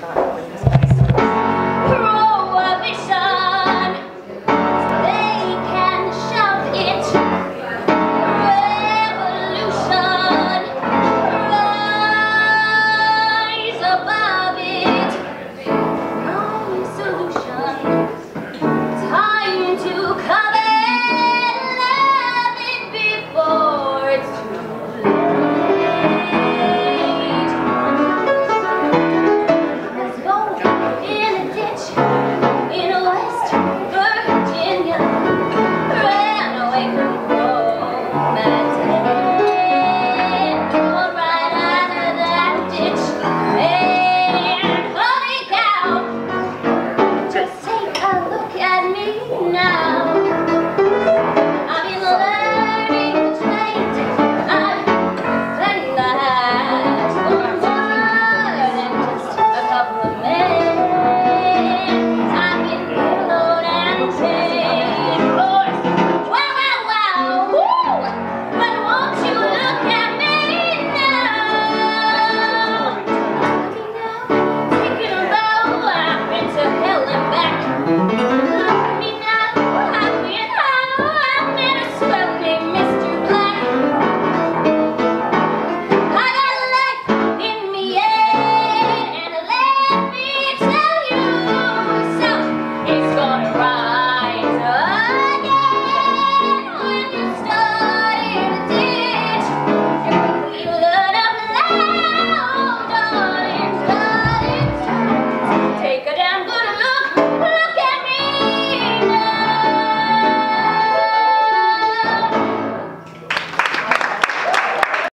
thought